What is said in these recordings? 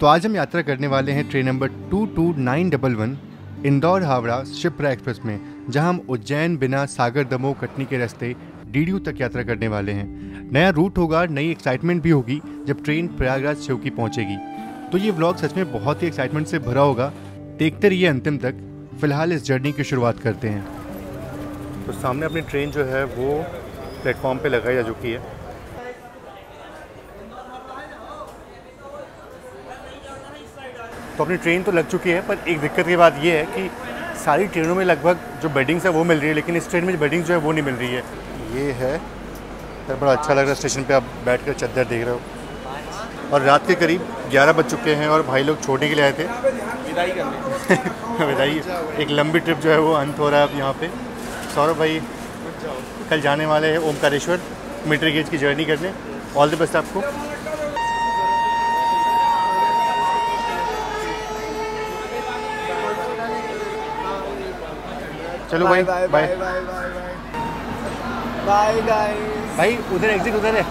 तो आज हम यात्रा करने वाले हैं train number two two nine double one Indore Howrah Shipra express में, जहाँ हम उज्जैन बिना सागर दमोह कटनी के रास्ते डीडीयू तक यात्रा करने वाले हैं। नया रूट होगा, नई एक्साइटमेंट भी होगी, जब ट्रेन प्रयागराज सेवकी पहुंचेगी। तो ये व्लॉग सच में बहुत ही एक्साइटमेंट से भरा होगा। देखते रहिए अंतिम तक। फ़िलहाल इस जर्नी की शुरुआत करते हैं। तो सामने अपनी ट्रेन जो है, वो प्लेटफॉर्म पे लगाई जा चुकी है। तो अपनी ट्रेन तो लग चुकी है पर एक दिक्कत की बात ये है कि सारी ट्रेनों में लगभग जो बेडिंग्स है वो मिल रही है लेकिन इस ट्रेन में जो बेडिंग्स जो है वो नहीं मिल रही है। ये है यार बड़ा अच्छा लग रहा है स्टेशन पे आप बैठ कर चद्दर देख रहे हो। और रात के करीब 11 बज चुके हैं और भाई लोग छोड़ने के लिए आए थे। विदाई करने विदाई। एक लंबी ट्रिप जो है वो अंत हो रहा है अब यहाँ पे। सौरभ भाई कल जाने वाले हैं ओमकारेश्वर मीटर गेज की जर्नी करने। ऑल द बेस्ट आपको। चलो भाई बाय बाय बाय गाइस भाई उधर एग्जिट उधर है।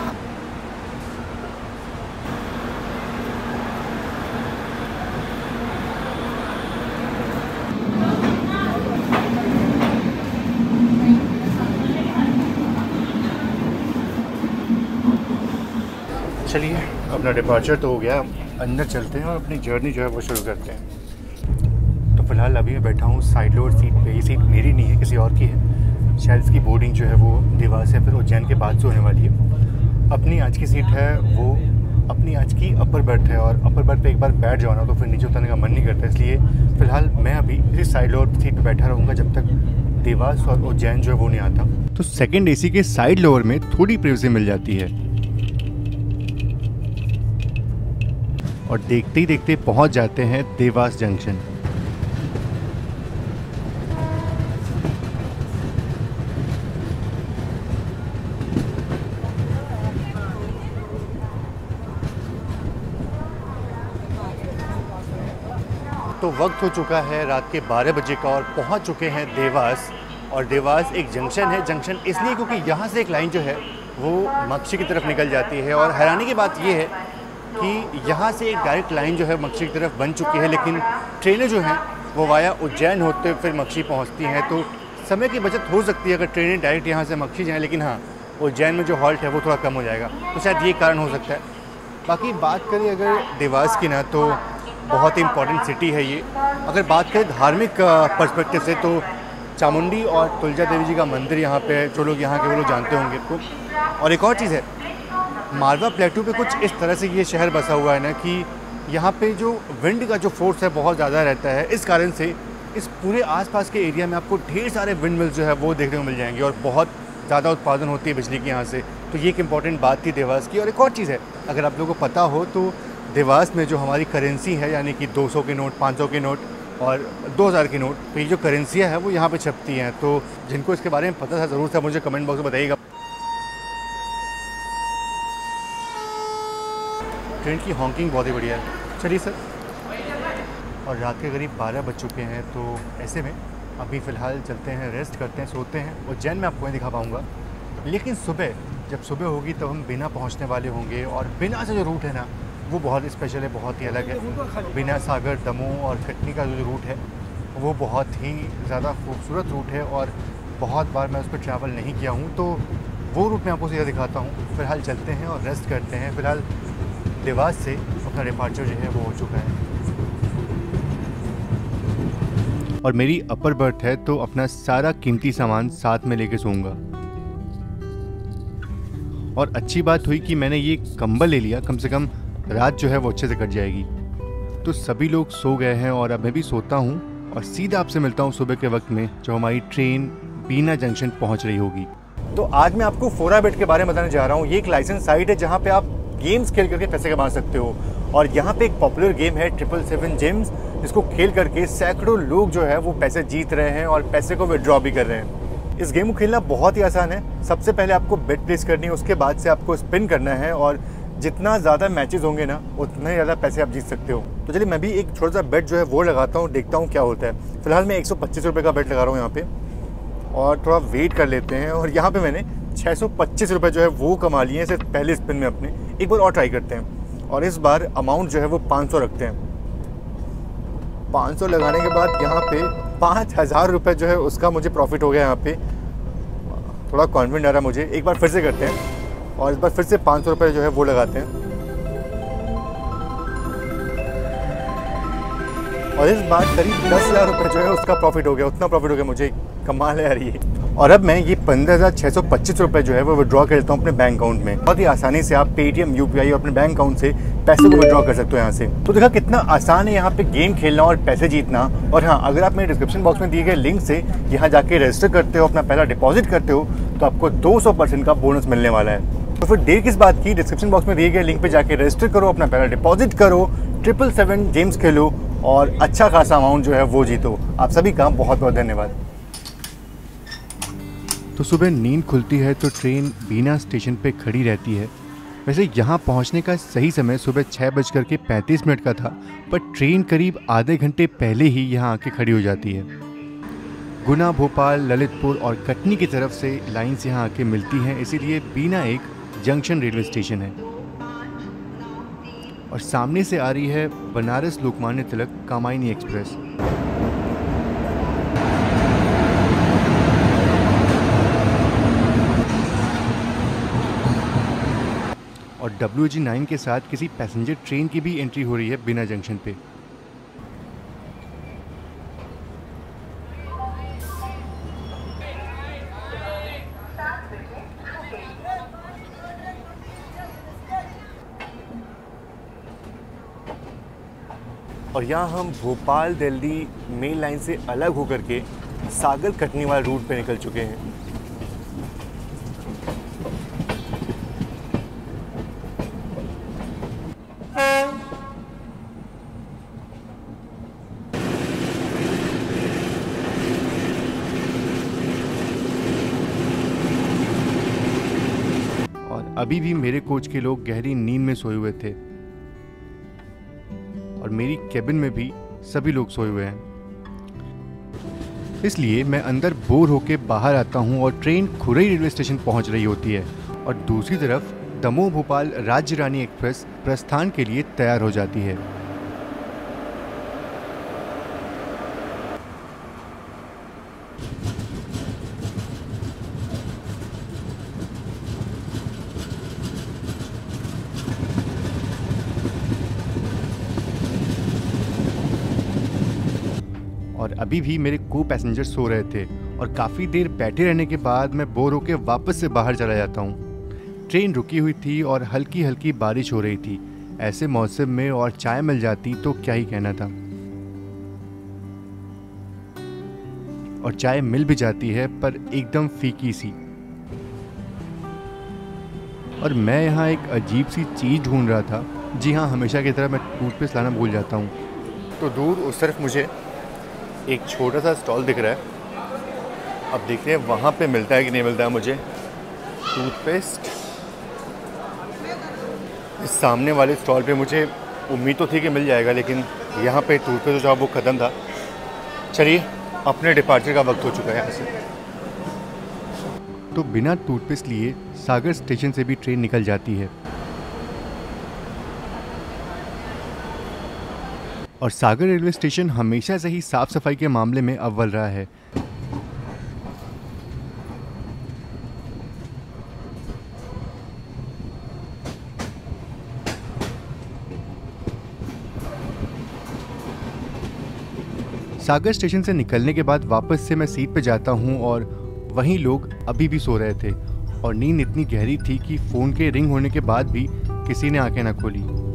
चलिए अपना डिपार्चर तो हो गया। अंदर चलते हैं और अपनी जर्नी जो है वो शुरू करते हैं। फ़िलहाल अभी मैं बैठा हूँ साइड लोअर सीट पे। ये सीट मेरी नहीं है, किसी और की है। शायद इसकी बोर्डिंग जो है वो देवास या फिर उज्जैन के बाद से होने वाली है। अपनी आज की सीट है वो, अपनी आज की अपर बर्थ है और अपर बर्थ पे एक बार बैठ जाओ ना तो फिर नीचे उतरने का मन नहीं करता। इसलिए फ़िलहाल मैं अभी इसी साइड लोअर सीट पर बैठा रहूँगा जब तक देवास और उज्जैन जो है वो नहीं आता। तो सेकंड एसी के साइड लोअर में थोड़ी प्रिवेसी मिल जाती है। और देखते ही देखते पहुँच जाते हैं देवास जंक्शन तो वक्त हो चुका है, रात के 12 बजे का और पहुँच चुके हैं देवास। और देवास एक जंक्शन है, जंक्शन इसलिए क्योंकि यहाँ से एक लाइन जो है, वो मक्सी की तरफ़ निकल जाती है। और हैरानी की बात ये है कि यहाँ से एक डायरेक्ट लाइन जो है मक्सी की तरफ़ बन चुकी है, लेकिन ट्रेनें जो हैं, वो वाया उज्जैन होते फिर मक्सी पहुँचती हैं। तो समय की बचत हो सकती है अगर ट्रेनें डायरेक्ट यहाँ से मक्सी जाएँ, लेकिन हाँ उज्जैन में जो हॉल्ट है, वो थोड़ा कम हो जाएगा। तो शायद ये कारण हो सकता है। बाकी बात करें अगर देवास की ना तो बहुत ही इम्पोर्टेंट सिटी है ये। अगर बात करें धार्मिक पर्सपेक्टिव से तो चामुंडी और तुलजा देवी जी का मंदिर यहाँ पे है, जो लोग यहाँ के वो लोग जानते होंगे तो और एक और चीज़ है, मालवा प्लेटू पे कुछ इस तरह से ये शहर बसा हुआ है ना कि यहाँ पे जो विंड का जो फोर्स है, बहुत ज़्यादा रहता है। इस कारण से इस पूरे आसपास के एरिया में आपको ढेर सारे विंड मिल्स जो है, वो देखने को मिल जाएँगे और बहुत ज़्यादा उत्पादन होती है बिजली की यहाँ से। तो ये एक इंपॉर्टेंट बात थी देवास की। और एक और चीज़ है, अगर आप लोगों को पता हो तो देवास में जो हमारी करेंसी है, यानी कि 200 के नोट 500 के नोट और 2000 के नोट तो ये जो करेंसियाँ हैं, वो यहाँ पे छपती हैं। तो जिनको इसके बारे में पता था, ज़रूर था मुझे कमेंट बॉक्स में बताइएगा। ट्रेन की हॉकिंग बहुत ही बढ़िया है। चलिए सर और रात के करीब बारह बज चुके हैं तो ऐसे में अभी फ़िलहाल चलते हैं रेस्ट करते हैं, सोते हैं उज्जैन में आपको नहीं दिखा पाऊँगा। लेकिन सुबह, जब सुबह होगी, तब तो हम बिना पहुँचने वाले होंगे और बिना से जो रूट है ना वो बहुत स्पेशल है, बहुत ही अलग है। बिना सागर, दमोह और कटनी का जो रूट है, वो बहुत ही ज़्यादा खूबसूरत रूट है और बहुत बार मैं उस पर ट्रैवल नहीं किया हूँ तो वो रूट मैं आपको सीधा दिखाता हूँ। फ़िलहाल चलते हैं और रेस्ट करते हैं। फ़िलहाल देवास से अपना डिपार्चर जो है, वो हो चुका है। और मेरी अपर बर्थ है तो अपना सारा कीमती सामान साथ में लेके सोऊँगा। और अच्छी बात हुई कि मैंने ये कंबल ले लिया, कम से कम रात जो है वो अच्छे से कट जाएगी। तो सभी लोग सो गए हैं और अब मैं भी सोता हूँ और सीधा आपसे मिलता हूँ सुबह के वक्त में जो हमारी ट्रेन बीना जंक्शन पहुँच रही होगी। तो आज मैं आपको फोरा बेट के बारे में बताने जा रहा हूँ। ये एक लाइसेंस साइट है जहाँ पे आप गेम्स खेल करके पैसे कमा सकते हो। और यहाँ पे एक पॉपुलर गेम है ट्रिपल सेवन जेम्स जिसको खेल करके सैकड़ों लोग जो है वो पैसे जीत रहे हैं और पैसे को विड्रॉ भी कर रहे हैं। इस गेम को खेलना बहुत ही आसान है। सबसे पहले आपको बेट प्लेस करनी है, उसके बाद से आपको स्पिन करना है और जितना ज़्यादा मैचेस होंगे ना, उतने ज़्यादा पैसे आप जीत सकते हो। तो चलिए, मैं भी एक छोटा सा बेट जो है, वो लगाता हूँ, देखता हूँ क्या होता है। फ़िलहाल मैं एक सौ का बेट लगा रहा हूँ यहाँ पे। और थोड़ा वेट कर लेते हैं। और यहाँ पे मैंने छः सौ जो है, वो कमा लिए हैं सिर्फ़ पहले स्पिन में अपने। एक बार और ट्राई करते हैं। और इस बार अमाउंट जो है, वो 500 रखते हैं। 500 लगाने के बाद यहाँ पे पाँच हज़ार रुपये जो है, उसका मुझे प्रॉफिट हो गया यहाँ पे। थोड़ा कॉन्फिडेंट आ रहा मुझे। एक बार फिर से करते हैं। और इस बार फिर से पाँच सौ जो है वो लगाते हैं। और इस बार करीब दस हज़ार रुपये जो है उसका प्रॉफिट हो गया। उतना प्रॉफिट हो गया, मुझे कमाल है यार ये। और अब मैं ये पंद्रह हज़ार छः सौ पच्चीस रुपये जो है वो विड्रॉ कर लेता हूँ अपने बैंक अकाउंट में। बहुत ही आसानी से आप पेटीएम यू पी और अपने बैंक अकाउंट से पैसे को विड्रॉ कर सकते हो यहाँ से। तो देखा कितना आसान है यहाँ पे गेम खेलना और पैसे जीतना। और हाँ अगर आप मेरे डिस्क्रिप्शन बॉक्स में दिए गए लिंक से यहाँ जाके रजिस्टर करते हो, अपना पहला डिपॉजिट करते हो तो आपको दो परसेंट का बोनस मिलने वाला है। तो फिर देर किस बात की? डिस्क्रिप्शन बॉक्स में दिए गए लिंक पे जाके रजिस्टर करो, अपना पहला डिपॉजिट करो ट्रिपल सेवन गेम्स खेलो और अच्छा खासा अमाउंट जो है वो जीतो। आप सभी का बहुत बहुत धन्यवाद। तो सुबह नींद खुलती है तो ट्रेन बीना स्टेशन पे खड़ी रहती है। वैसे यहाँ पहुँचने का सही समय सुबह छः बज कर के पैंतीस मिनट का था, पर ट्रेन करीब आधे घंटे पहले ही यहाँ आके खड़ी हो जाती है। गुना, भोपाल, ललितपुर और कटनी की तरफ़ से लाइन्स यहाँ आके मिलती हैं, इसीलिए बीना एक जंक्शन रेलवे स्टेशन है। और सामने से आ रही है बनारस लोकमान्य तिलक कामायनी एक्सप्रेस। और डब्ल्यू जी नाइन के साथ किसी पैसेंजर ट्रेन की भी एंट्री हो रही है बिना जंक्शन पे। यहाँ हम भोपाल, दिल्ली मेन लाइन से अलग होकर के सागर कटनी वाले रूट पे निकल चुके हैं। अभी भी मेरे कोच के लोग गहरी नींद में सोए हुए थे। और मेरी केबिन में भी सभी लोग सोए हुए हैं। इसलिए मैं अंदर बोर होकर बाहर आता हूँ और ट्रेन खुरई रेलवे स्टेशन पहुँच रही होती है और दूसरी तरफ़ दमोह भोपाल राज्य रानी एक्सप्रेस प्रस्थान के लिए तैयार हो जाती है और अभी भी मेरे को पैसेंजर सो रहे थे और काफ़ी देर बैठे रहने के बाद मैं बोर होकर वापस से बाहर चला जाता हूँ। ट्रेन रुकी हुई थी और हल्की हल्की बारिश हो रही थी। ऐसे मौसम में और चाय मिल जाती तो क्या ही कहना था। और चाय मिल भी जाती है, पर एकदम फीकी सी। और मैं यहाँ एक अजीब सी चीज़ ढूंढ रहा था। जी हाँ हमेशा की तरह मैं टूथपेस्ट लाना भूल जाता हूँ। तो दूर उस तरफ़ मुझे। एक छोटा सा स्टॉल दिख रहा है। अब देखते हैं वहाँ पे मिलता है कि नहीं मिलता है मुझे। टूथपेस्ट। इस सामने वाले स्टॉल पे मुझे उम्मीद तो थी कि मिल जाएगा, लेकिन यहाँ पे टूथपेस्ट जो वो ख़त्म था। चलिए, अपने डिपार्चर का वक्त हो चुका है यहाँ से। तो बिना टूथपेस्ट लिए सागर स्टेशन से भी ट्रेन निकल जाती है। और सागर रेलवे स्टेशन हमेशा से ही साफ़ सफ़ाई के मामले में अव्वल रहा है। सागर स्टेशन से निकलने के बाद वापस से मैं सीट पे जाता हूँ और वहीं लोग अभी भी सो रहे थे और नींद इतनी गहरी थी कि फ़ोन के रिंग होने के बाद भी किसी ने आँखें ना खोली।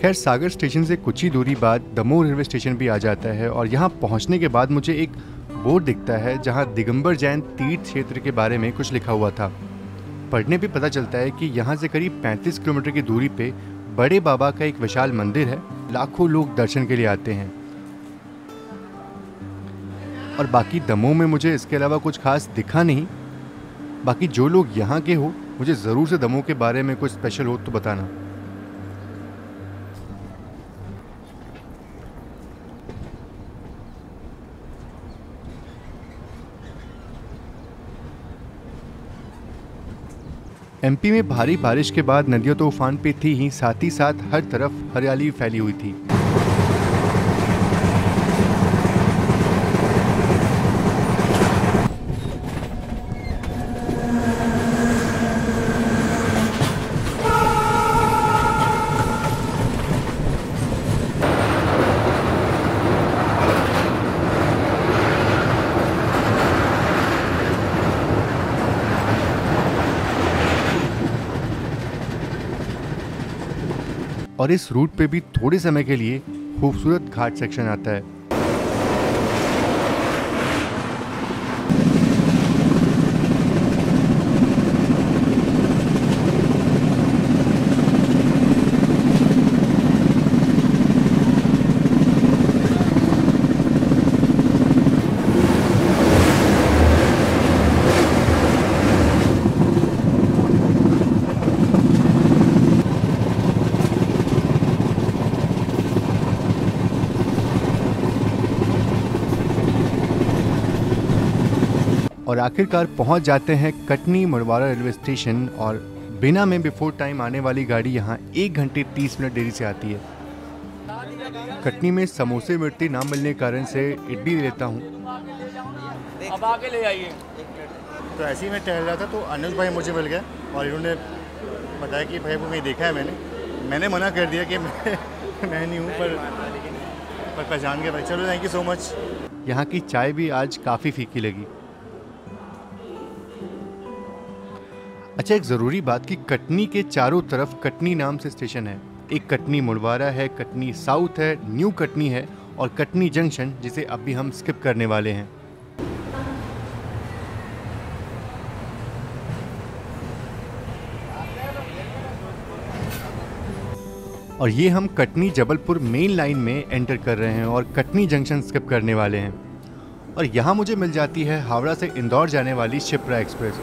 खैर, सागर स्टेशन से कुछ ही दूरी बाद दमोह रेलवे स्टेशन भी आ जाता है और यहाँ पहुँचने के बाद मुझे एक बोर्ड दिखता है जहाँ दिगंबर जैन तीर्थ क्षेत्र के बारे में कुछ लिखा हुआ था। पढ़ने पे पता चलता है कि यहाँ से करीब 35 किलोमीटर की दूरी पे बड़े बाबा का एक विशाल मंदिर है। लाखों लोग दर्शन के लिए आते हैं। और बाकी दमोह में मुझे इसके अलावा कुछ खास दिखा नहीं। बाकी जो लोग यहाँ के हो, मुझे ज़रूर से दमोह के बारे में कुछ स्पेशल हो तो बताना। एमपी में भारी बारिश के बाद नदियों तो उफान पे थी ही, साथ ही साथ हर तरफ़ हरियाली फैली हुई थी। और इस रूट पे भी थोड़े समय के लिए खूबसूरत घाट सेक्शन आता है। आखिरकार पहुँच जाते हैं कटनी मड़वारा रेलवे स्टेशन और बिना में बिफोर टाइम आने वाली गाड़ी यहाँ एक घंटे तीस मिनट देरी से आती है। कटनी में समोसे मिर्ती ना मिलने के कारण से इडली लेता हूँ। अब आके ले आइए। तो ऐसे ही मैं टहल रहा था तो अनुज भाई मुझे मिल गया और इन्होंने बताया कि भाई वो कहीं देखा है मैंने। मैंने मना कर दिया कि मैं मैं नहीं हूँ पर पर पहचान गया भाई। चलो थैंक यू सो मच यहाँ की चाय भी आज काफ़ी फीकी लगी। अच्छा एक ज़रूरी बात कि कटनी के चारों तरफ़ कटनी नाम से स्टेशन है। एक कटनी मुड़वारा है, कटनी साउथ है, न्यू कटनी है और कटनी जंक्शन, जिसे अभी हम स्किप करने वाले हैं। और ये हम कटनी जबलपुर मेन लाइन में एंटर कर रहे हैं और कटनी जंक्शन स्किप करने वाले हैं। और यहाँ मुझे मिल जाती है हावड़ा से इंदौर जाने वाली शिप्रा एक्सप्रेस।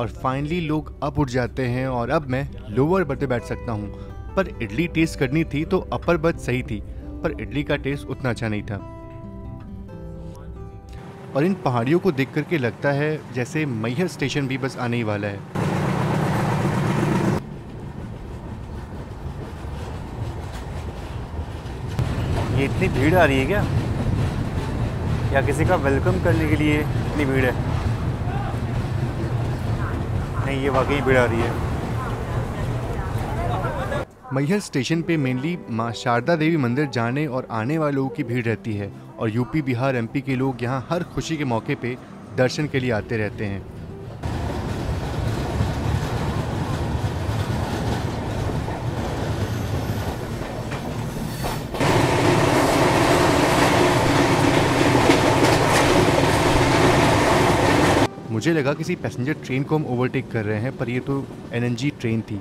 और फाइनली लोग अब उठ जाते हैं और अब मैं लोअर बर्थ पे बैठ सकता हूँ। पर इडली टेस्ट करनी थी तो अपर बर्थ सही थी, पर इडली का टेस्ट उतना अच्छा नहीं था। और इन पहाड़ियों को देख करके लगता है जैसे मैहर स्टेशन भी बस आने ही वाला है। ये इतनी भीड़ आ रही है क्या? या किसी का वेलकम करने के लिए इतनी भीड़ है? नहीं, ये वाकई भीड़ आ रही है। मैहर स्टेशन पे मेनली माँ शारदा देवी मंदिर जाने और आने वाले लोगों की भीड़ रहती है और यूपी बिहार एमपी के लोग यहाँ हर खुशी के मौके पे दर्शन के लिए आते रहते हैं। मुझे लगा किसी पैसेंजर ट्रेन को हम ओवरटेक कर रहे हैं, पर ये तो एनएनजी ट्रेन थी।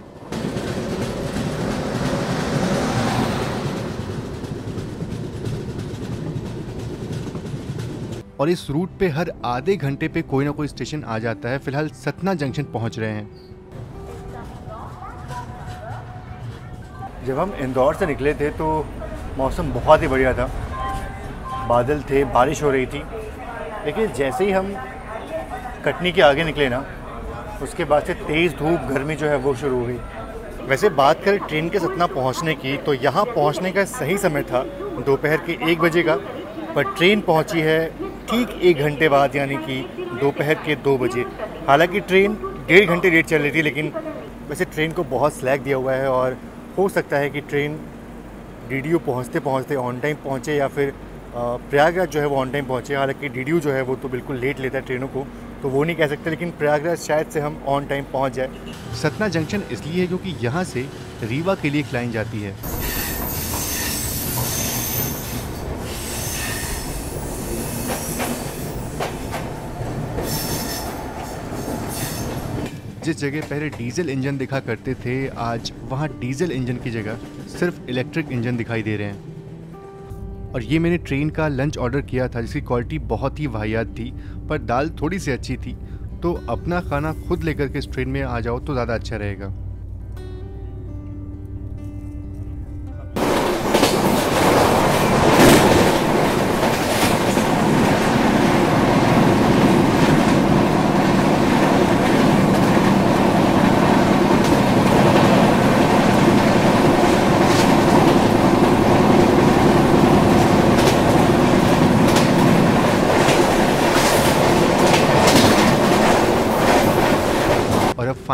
और इस रूट पे हर आधे घंटे पे कोई ना कोई स्टेशन आ जाता है। फ़िलहाल सतना जंक्शन पहुँच रहे हैं। जब हम इंदौर से निकले थे तो मौसम बहुत ही बढ़िया था। बादल थे, बारिश हो रही थी। लेकिन जैसे ही हम कटनी के आगे निकले ना, उसके बाद से तेज़ धूप गर्मी जो है वो शुरू हो गई वैसे बात करें ट्रेन के सतना पहुँचने की तो यहाँ पहुँचने का सही समय था दोपहर के एक बजे का, पर ट्रेन पहुँची है ठीक एक घंटे बाद, यानी कि दोपहर के दो बजे। हालाँकि ट्रेन डेढ़ घंटे लेट चल रही थी, लेकिन वैसे ट्रेन को बहुत स्लैग दिया हुआ है, और हो सकता है कि ट्रेन डी डी पहुँचते पहुँचते ऑन टाइम पहुँचे या फिर प्रयागराज जो है वो ऑन टाइम पहुँचे। हालाँकि डी जो है वो तो बिल्कुल लेट लेता है ट्रेनों को तो वो नहीं कह सकते, लेकिन प्रयागराज शायद से हम ऑन टाइम पहुँच जाए। सतना जंक्शन इसलिए है क्योंकि यहाँ से रीवा के लिए एक लाइन जाती है। जिस जगह पहले डीजल इंजन दिखा करते थे, आज वहाँ डीजल इंजन की जगह सिर्फ़ इलेक्ट्रिक इंजन दिखाई दे रहे हैं। और ये मैंने ट्रेन का लंच ऑर्डर किया था, जिसकी क्वालिटी बहुत ही वाहियात थी, पर दाल थोड़ी सी अच्छी थी तो अपना खाना खुद लेकर के इस ट्रेन में आ जाओ तो ज़्यादा अच्छा रहेगा।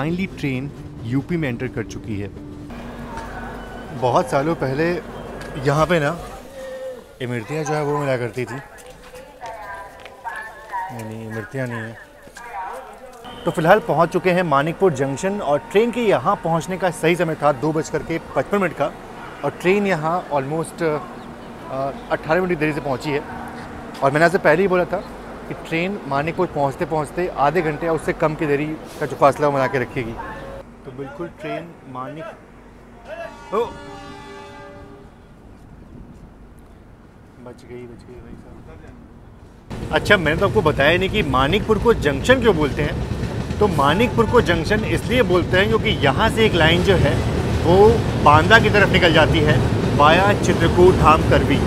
फाइनली ट्रेन यूपी में एंटर कर चुकी है। बहुत सालों पहले यहाँ पे ना इमरतियाँ जो है वो मिला करती थी। नहीं नहीं इमरतियाँ नहीं है। तो फ़िलहाल पहुँच चुके हैं मानिकपुर जंक्शन और ट्रेन के यहाँ पहुँचने का सही समय था दो बज करके पचपन मिनट का और ट्रेन यहाँ ऑलमोस्ट अट्ठारह मिनट की देरी से पहुँची है। और मैंने आपसे पहले ही बोला था कि ट्रेन मानिकपुर पहुँचते पहुँचते आधे घंटे या उससे कम की देरी का जो फासला बना के रखेगी। तो बिल्कुल ट्रेन मानिक ओ! बच गई बच गई भाई साहब। अच्छा मैंने तो आपको बताया नहीं कि मानिकपुर को जंक्शन क्यों बोलते हैं? तो मानिकपुर को जंक्शन इसलिए बोलते हैं क्योंकि यहाँ से एक लाइन जो है, वो बांदा की तरफ़ निकल जाती है वाया चित्रकूट धाम करवी।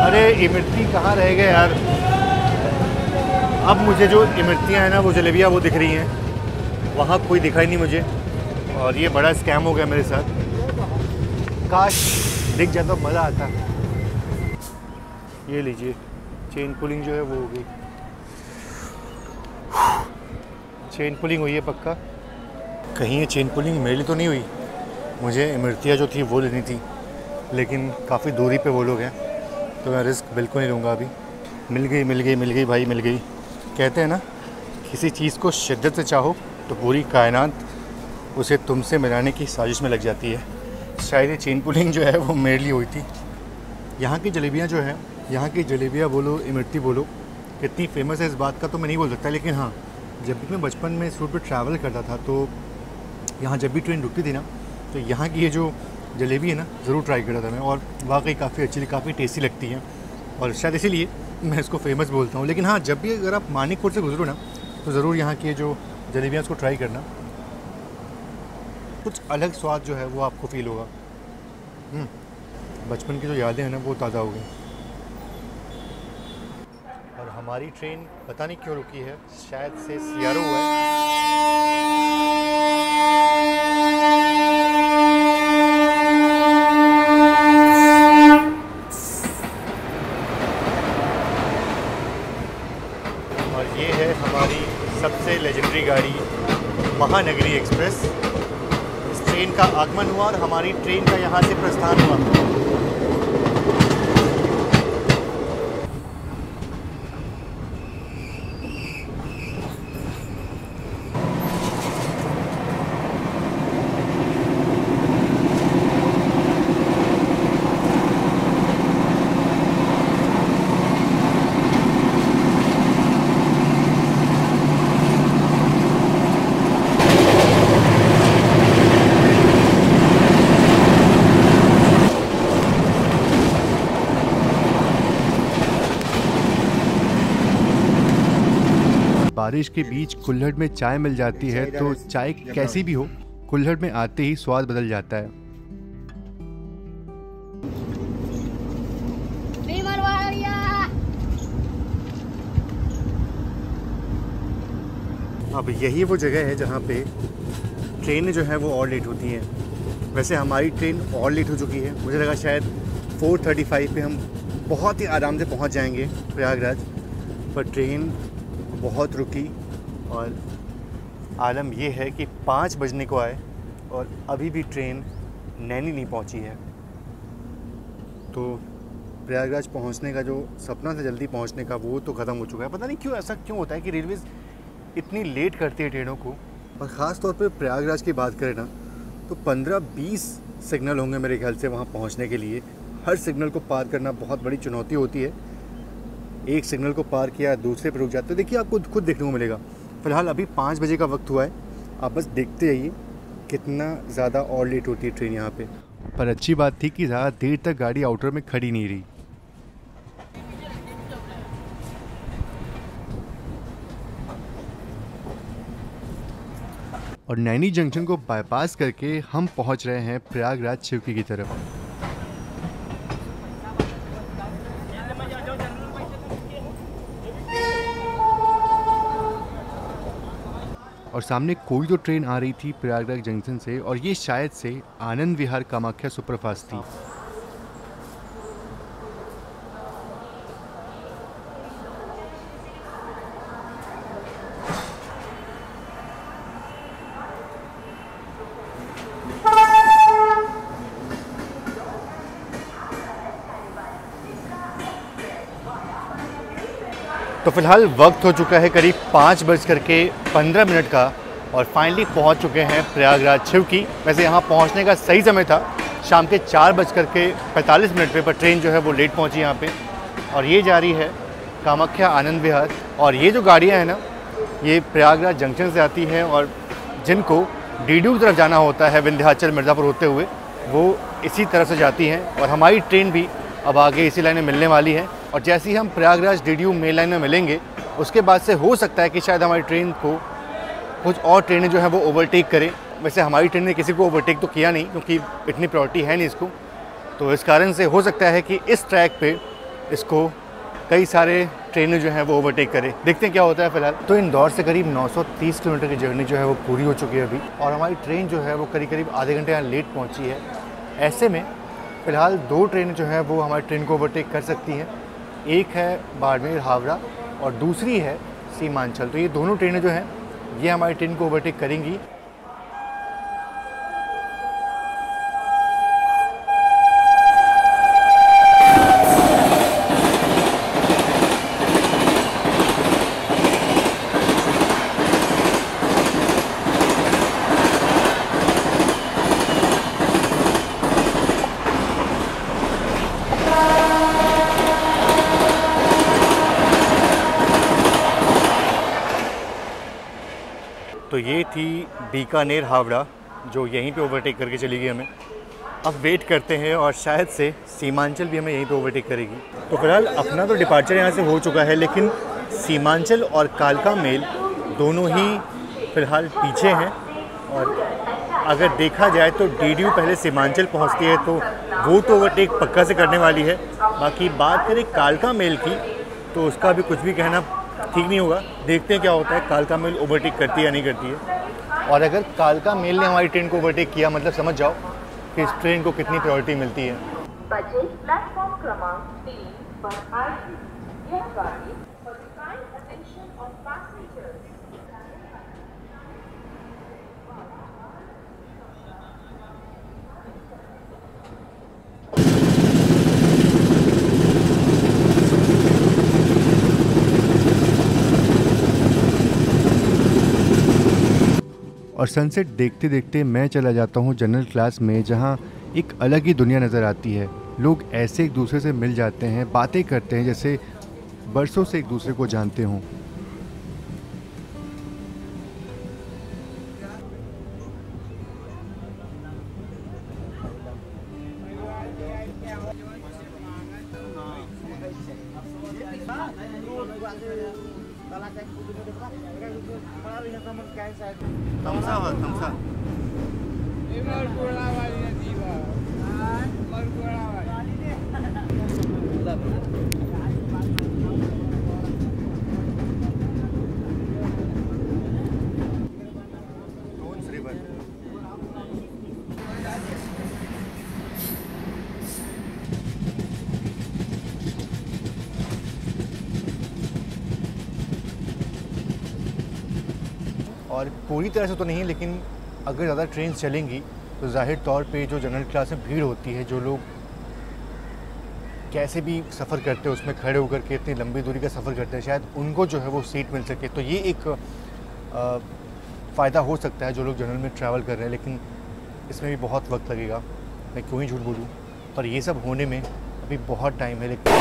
अरे इमरती कहाँ रह गए यार? अब मुझे जो इमरतियाँ हैं ना, वो जलेबियाँ वो दिख रही हैं। वहाँ कोई दिखाई नहीं मुझे। और ये बड़ा स्कैम हो गया मेरे साथ। काश दिख जाता मज़ा आता। ये लीजिए चेन पुलिंग जो है वो हो गई। चेन पुलिंग हुई है पक्का। कहीं ये चेन पुलिंग मेरे लिए तो नहीं हुई। मुझे इमरतियाँ जो थी वो लेनी थी। लेकिन काफ़ी दूरी पे वो लोग हैं। तो मैं रिस्क बिल्कुल नहीं लूँगा अभी। मिल गई मिल गई मिल गई भाई, मिल गई। कहते हैं ना, किसी चीज़ को शिद्दत से चाहो तो पूरी कायनात उसे तुमसे मिलाने की साजिश में लग जाती है। शायद ये चेन पुलिंग जो है वो मेरे लिए हुई थी। यहाँ की जलेबियाँ जो है, यहाँ की जलेबियाँ बोलो, इमरती बोलो कितनी फ़ेमस है इस बात का तो मैं नहीं बोल सकता, लेकिन हाँ जब भी मैं बचपन में इस रूट पर ट्रैवल करता था तो यहाँ जब भी ट्रेन रुकती थी ना तो यहाँ की ये जो जलेबी है ना, ज़रूर ट्राई करता था मैं, और वाकई काफ़ी अच्छी, काफ़ी टेस्टी लगती है। और शायद इसीलिए मैं इसको फ़ेमस बोलता हूँ। लेकिन हाँ जब भी अगर आप मानिकपुर से गुजरो ना तो ज़रूर यहाँ की जो जलेबियाँ उसको ट्राई करना। कुछ अलग स्वाद जो है वो आपको फील होगा। हम्म, बचपन की जो यादें हैं ना वो ताज़ा हो गई। और हमारी ट्रेन पता नहीं क्यों रुकी है शायद से सियारो है और ये है हमारी सबसे लेजेंडरी गाड़ी महानगरी एक्सप्रेस। इस ट्रेन का आगमन हुआ और हमारी ट्रेन का यहाँ से प्रस्थान हुआ। बारिश के बीच कुल्हड़ में चाय मिल जाती है तो चाय कैसी भी हो कुल्हड़ में आते ही स्वाद बदल जाता है। अब यही वो जगह है जहाँ पे ट्रेनें जो है वो और लेट होती हैं। वैसे हमारी ट्रेन और लेट हो चुकी है। मुझे लगा शायद 4:35 पे हम बहुत ही आराम से पहुँच जाएँगे प्रयागराज। पर ट्रेन बहुत रुकी और आलम ये है कि पाँच बजने को आए और अभी भी ट्रेन नैनी नहीं पहुँची है। तो प्रयागराज पहुँचने का जो सपना था जल्दी पहुँचने का, वो तो ख़त्म हो चुका है। पता नहीं क्यों, ऐसा क्यों होता है कि रेलवेज़ इतनी लेट करती है ट्रेनों को? और ख़ास तौर पे प्रयागराज की बात करें ना तो 15-20 सिग्नल होंगे मेरे ख्याल से वहाँ पहुँचने के लिए। हर सिग्नल को पार करना बहुत बड़ी चुनौती होती है। एक सिग्नल को पार किया, दूसरे पर रुक जाते देखिए, आपको खुद देखने को मिलेगा। फ़िलहाल अभी पाँच बजे का वक्त हुआ है। आप बस देखते जाइए, कितना ज़्यादा और लेट होती है ट्रेन यहाँ पे। पर अच्छी बात थी कि ज़्यादा देर तक गाड़ी आउटर में खड़ी नहीं रही। और नैनी जंक्शन को बाईपास करके हम पहुँच रहे हैं प्रयागराज शिवकी की तरफ़। और सामने कोई तो ट्रेन आ रही थी प्रयागराज जंक्शन से और ये शायद से आनंद विहार कामाख्या सुपरफास्ट थी। तो फ़िलहाल वक्त हो चुका है करीब पाँच बज करके पंद्रह मिनट का और फाइनली पहुँच चुके हैं प्रयागराज शिव की। वैसे यहाँ पहुँचने का सही समय था। शाम के चार बज करके पैंतालीस मिनट पे, पर ट्रेन जो है वो लेट पहुँची यहाँ पे। और ये जा रही है कामाख्या आनंद विहार। और ये जो गाड़ियाँ हैं ना, ये प्रयागराज जंक्शन से आती हैं और जिनको डी की तरफ़ जाना होता है, विंध्याचल, मिर्ज़ापुर होते हुए, वो इसी तरह से जाती हैं। और हमारी ट्रेन भी अब आगे इसी लाइन में मिलने वाली है। और जैसे ही हम प्रयागराज डी मेन लाइन में मिलेंगे, उसके बाद से हो सकता है कि शायद हमारी ट्रेन को कुछ और ट्रेनें जो हैं वो ओवरटेक करें। वैसे हमारी ट्रेन ने किसी को ओवरटेक तो किया नहीं, क्योंकि इतनी प्रायोरिटी है नहीं इसको। तो इस कारण से हो सकता है कि इस ट्रैक पे इसको कई सारे ट्रेनें जो हैं वो ओवरटेक करें। देखते हैं क्या होता है फ़िलहाल। तो इंदौर से करीब 930 किलोमीटर की जर्नी जो है वो पूरी हो चुकी है अभी। और हमारी ट्रेन जो है वो करीब करीब आधे घंटे यहाँ लेट पहुँची है। ऐसे में फ़िलहाल दो ट्रेनें जो हैं वो हमारी ट्रेन को ओवरटेक कर सकती हैं। एक है बाड़मेर, हावड़ा और दूसरी है सीमांचल। तो ये दोनों ट्रेनें जो हैं, ये हमारी ट्रेन को ओवरटेक करेंगी तो ये थी बीकानेर हावड़ा, जो यहीं पे ओवरटेक करके चली गई हमें। अब वेट करते हैं और शायद से सीमांचल भी हमें यहीं पे ओवरटेक करेगी। तो फ़िलहाल अपना तो डिपार्चर यहाँ से हो चुका है, लेकिन सीमांचल और कालका मेल दोनों ही फ़िलहाल पीछे हैं। और अगर देखा जाए तो डीडीयू पहले सीमांचल पहुँचती है तो वो तो ओवरटेक पक्का से करने वाली है। बाकी बात करें कालका मेल की तो उसका भी कुछ भी कहना ठीक नहीं होगा। देखते हैं क्या होता है, कालका मेल ओवरटेक करती है या नहीं करती है। और अगर कालका मेल ने हमारी ट्रेन को ओवरटेक किया मतलब समझ जाओ कि इस ट्रेन को कितनी प्रायोरिटी मिलती है। यह गाड़ी for kind attention of of और सनसेट देखते देखते मैं चला जाता हूँ जनरल क्लास में, जहाँ एक अलग ही दुनिया नज़र आती है। लोग ऐसे एक दूसरे से मिल जाते हैं, बातें करते हैं, जैसे बरसों से एक दूसरे को जानते हों। तमसा हो तमसा और पूरी तरह से तो नहीं, लेकिन अगर ज़्यादा ट्रेन चलेंगी तो ज़ाहिर तौर पे जो जनरल क्लास में भीड़ होती है, जो लोग कैसे भी सफ़र करते हैं, उसमें खड़े होकर के इतनी लंबी दूरी का सफ़र करते हैं, शायद उनको जो है वो सीट मिल सके। तो ये एक फ़ायदा हो सकता है जो लोग जनरल में ट्रैवल कर रहे हैं, लेकिन इसमें भी बहुत वक्त लगेगा। मैं क्यों ही झूठ बोलूँ? पर ये सब होने में अभी बहुत टाइम है, लेकिन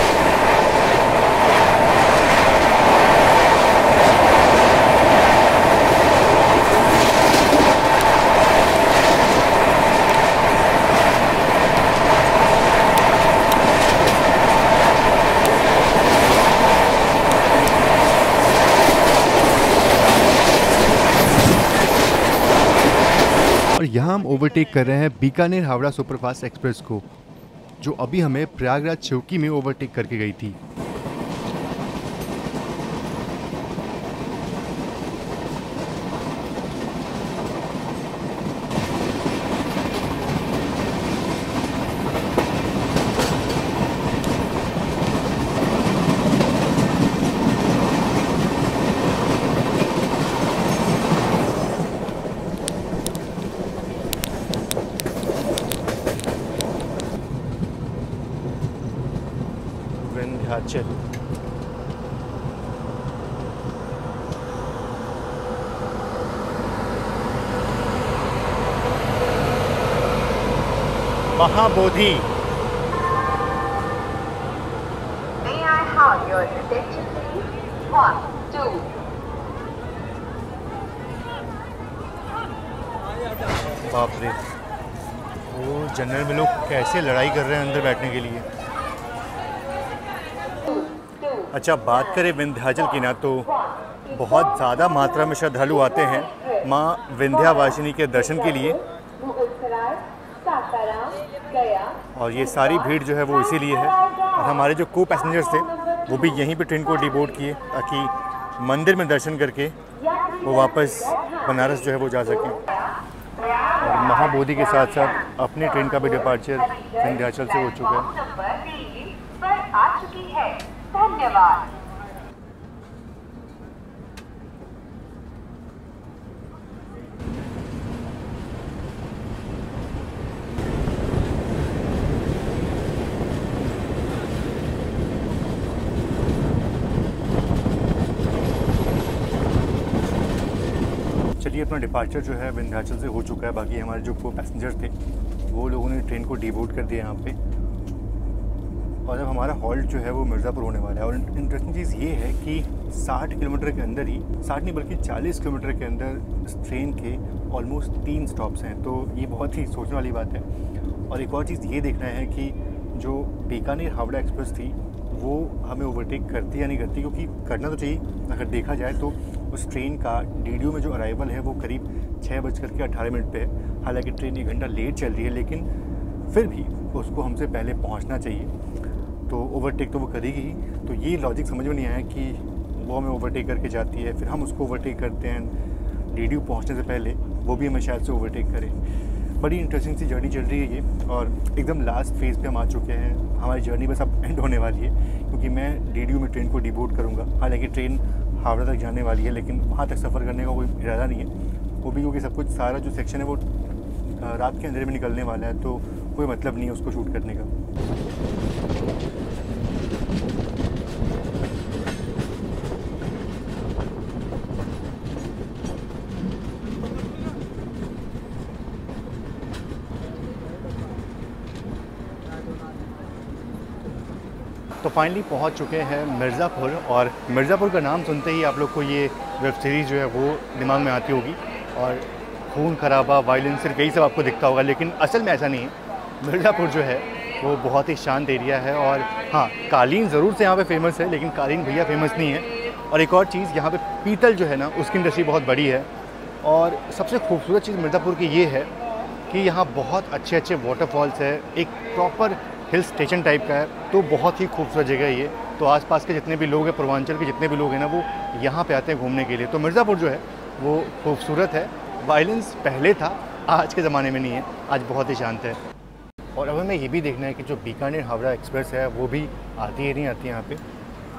यहाँ हम ओवरटेक कर रहे हैं बीकानेर हावड़ा सुपरफास्ट एक्सप्रेस को, जो अभी हमें प्रयागराज चौकी में ओवरटेक करके गई थी। Vindhyachal Mahabodhi. May I have your attention please? One, two, बाप रे। वो जनरल में लोग कैसे लड़ाई कर रहे हैं अंदर बैठने के लिए? अच्छा बात करें विंध्याचल की ना तो बहुत ज़्यादा मात्रा में श्रद्धालु आते हैं माँ विंध्यावासिनी के दर्शन के लिए। और ये सारी भीड़ जो है वो इसीलिए है। और हमारे जो को पैसेंजर्स थे, वो भी यहीं पे ट्रेन को डिबोर्ड किए, ताकि मंदिर में दर्शन करके वो वापस बनारस जो है वो जा सकें। और महाबोधि के साथ साथ अपनी ट्रेन का भी डिपार्चर विंध्याचल से हो चुका है। धन्यवाद। चलिए अपना डिपार्चर जो है विंध्याचल से हो चुका है, बाकी हमारे जो पैसेंजर थे, वो लोगों ने ट्रेन को डिबोर्ड कर दिया यहाँ पे। और अब हमारा हॉल्ट जो है वो मिर्ज़ापुर होने वाला है और इंटरेस्टिंग चीज़ ये है कि 60 किलोमीटर के अंदर ही 60 नहीं बल्कि 40 किलोमीटर के अंदर इस ट्रेन के ऑलमोस्ट तीन स्टॉप्स हैं। तो ये बहुत ही सोचने वाली बात है। और एक और चीज़ ये देखना है कि जो बीकानेर हावड़ा एक्सप्रेस थी, वो हमें ओवरटेक करती या नहीं करती, क्योंकि करना तो चाहिए। अगर देखा जाए तो उस ट्रेन का डी में जो अराइवल है वो करीब छः बज कर के अट्ठारह मिनट पे है। हालाँकि ट्रेन एक घंटा लेट चल रही है, लेकिन फिर भी उसको हमसे पहले पहुँचना चाहिए। तो ओवरटेक तो वो करेगी तो ये लॉजिक समझ में नहीं आया कि वो हमें ओवरटेक करके जाती है, फिर हम उसको ओवरटेक करते हैं डी डी पहुँचने से पहले, वो भी हमें शायद से ओवरटेक करे। बड़ी इंटरेस्टिंग सी जर्नी चल रही है ये, और एकदम लास्ट फ़ेज़ पे हम आ चुके हैं। हमारी जर्नी बस अब एंड होने वाली है, क्योंकि मैं डी में ट्रेन को डिबोट करूँगा। हालाँकि ट्रेन हावड़ा तक जाने वाली है, लेकिन वहाँ तक सफ़र करने का कोई इरादा नहीं है। वो भी क्योंकि सब कुछ, सारा जो सेक्शन है वो रात के अंधेरे में निकलने वाला है तो कोई मतलब नहीं है उसको शूट करने का तो फाइनली पहुँच चुके हैं मिर्ज़ापुर और मिर्ज़ापुर का नाम सुनते ही आप लोग को ये वेब सीरीज़ जो है वो दिमाग में आती होगी और खून, खराबा वायलेंस सिर्फ़ यही सब आपको दिखता होगा, लेकिन असल में ऐसा नहीं है। मिर्ज़ापुर जो है वो बहुत ही शांत एरिया है और हाँ कालीन ज़रूर से यहाँ पे फ़ेमस है, लेकिन कालीन भैया फ़ेमस नहीं है। और एक और चीज़, यहाँ पे पीतल जो है ना, उसकी इंडस्ट्री बहुत बड़ी है। और सबसे खूबसूरत चीज़ मिर्ज़ापुर की ये है कि यहाँ बहुत अच्छे अच्छे वाटरफॉल्स है, एक प्रॉपर हिल स्टेशन टाइप का है तो बहुत ही खूबसूरत जगह है ये। तो आसपास के जितने भी लोग हैं, पूर्वांचल के जितने भी लोग हैं ना, वो यहाँ पे आते हैं घूमने के लिए। तो मिर्ज़ापुर जो है, वो खूबसूरत है। वायलेंस पहले था, आज के ज़माने में नहीं है, आज बहुत ही शांत है। और अब हमें ये भी देखना है कि जो बीकानेर हावड़ा एक्सप्रेस है, वो भी आती है नहीं आती यहाँ पर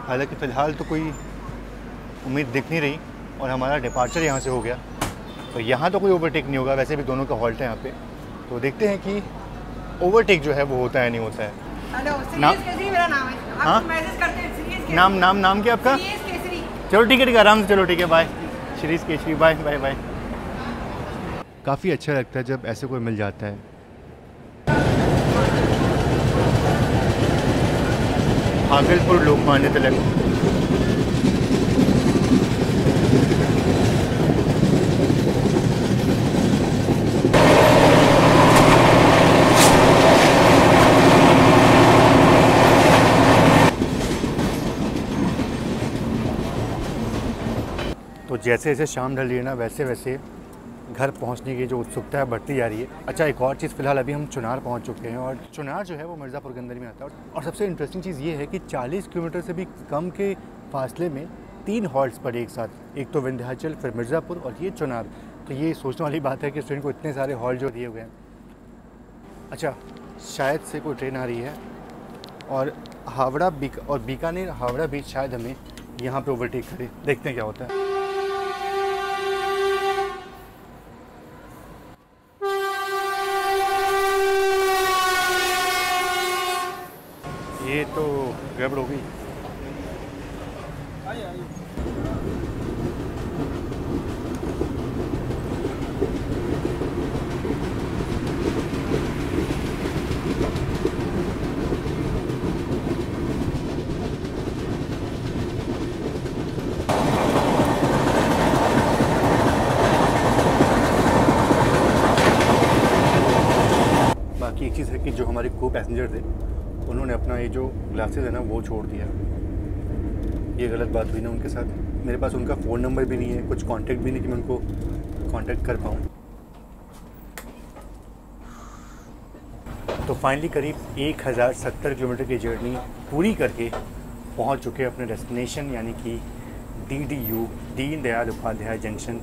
हालाँकि फ़िलहाल तो कोई उम्मीद दिख नहीं रही, और हमारा डिपार्चर यहाँ से हो गया। तो यहाँ तो कोई ओवरटेक नहीं होगा, वैसे भी दोनों का हॉल्ट है यहाँ पर तो देखते हैं कि ओवरटेक जो है वो होता है नहीं होता है। केसरी हाँ? हैं? केसरी नाम नाम नाम क्या आपका? चलो ठीक है ठीक है आराम से चलो ठीक है बाय श्रीज केशरी बाय बाय बाय काफ़ी अच्छा लगता है जब ऐसे कोई मिल जाता है। भागलपुर लोकमान्य तिलक। जैसे जैसे शाम ढल रही है ना वैसे वैसे घर पहुँचने की जो उत्सुकता है बढ़ती जा रही है। अच्छा एक और चीज़ फ़िलहाल अभी हम चुनार पहुँच चुके हैं और चुनार जो है वो मिर्ज़ापुर के अंदर में आता है और सबसे इंटरेस्टिंग चीज़ ये है कि 40 किलोमीटर से भी कम के फासले में तीन हॉल्ट्स पड़े एक साथ। एक तो विंध्याचल, फिर मिर्ज़ापुर और ये चुनार। तो ये सोचने वाली बात है कि ट्रेन को इतने सारे हॉल्ट जो दिए हुए हैं। अच्छा शायद से कोई ट्रेन आ रही है और हावड़ा बीक, और बीकानेर हावड़ा बीच शायद हमें यहाँ पे ओवरटेक करें। देखते हैं क्या होता है। ये तो गड़बड़ हो गई। बाकी एक चीज़ है कि जो हमारे को पैसेंजर थे उन्होंने अपना ये जो ग्लासेस है ना, वो छोड़ दिया। ये गलत बात हुई ना उनके साथ। मेरे पास उनका फ़ोन नंबर भी नहीं है, कुछ कांटेक्ट भी नहीं कि मैं उनको कांटेक्ट कर पाऊँ। तो फाइनली करीब एक हज़ार सत्तर किलोमीटर की जर्नी पूरी करके पहुँच चुके अपने डेस्टिनेशन यानी कि D D U Deen Dayal Upadhyay junction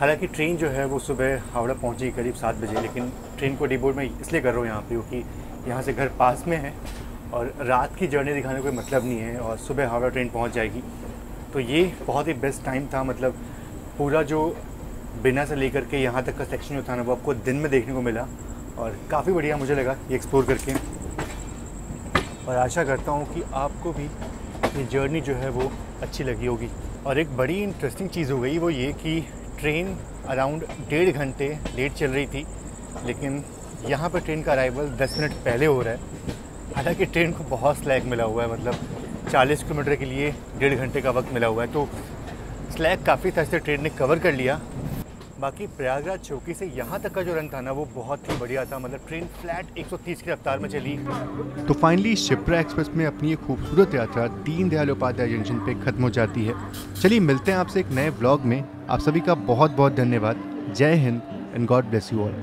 हालाँकि ट्रेन जो है वो सुबह हावड़ा पहुँची करीब सात बजे, लेकिन ट्रेन को डिबोर्ड में इसलिए कर रहा हूँ यहाँ पे क्योंकि यहाँ से घर पास में है और रात की जर्नी दिखाने का कोई मतलब नहीं है और सुबह हावड़ा ट्रेन पहुँच जाएगी। तो ये बहुत ही बेस्ट टाइम था मतलब पूरा जो बिना से लेकर के यहाँ तक का सेक्शन जो था ना, वो आपको दिन में देखने को मिला और काफ़ी बढ़िया मुझे लगा ये एक्सप्लोर करके। और आशा करता हूँ कि आपको भी ये जर्नी जो है वो अच्छी लगी होगी। और एक बड़ी इंटरेस्टिंग चीज़ हो गई वो ये कि ट्रेन अराउंड डेढ़ घंटे लेट चल रही थी, लेकिन यहाँ पर ट्रेन का अराइवल 10 मिनट पहले हो रहा है। हालाँकि ट्रेन को बहुत स्लैग मिला हुआ है मतलब 40 किलोमीटर के लिए डेढ़ घंटे का वक्त मिला हुआ है तो स्लैग काफ़ी तरह से ट्रेन ने कवर कर लिया। बाकी प्रयागराज चौकी से यहाँ तक का जो रन था ना, वो बहुत ही बढ़िया था मतलब ट्रेन फ्लैट 130 की रफ्तार में चली। तो फाइनली शिप्रा एक्सप्रेस में अपनी ये खूबसूरत यात्रा दीन दयाल उपाध्याय जंक्शन पे खत्म हो जाती है। चलिए मिलते हैं आपसे एक नए ब्लॉग में। आप सभी का बहुत बहुत धन्यवाद। जय Hind and God bless you all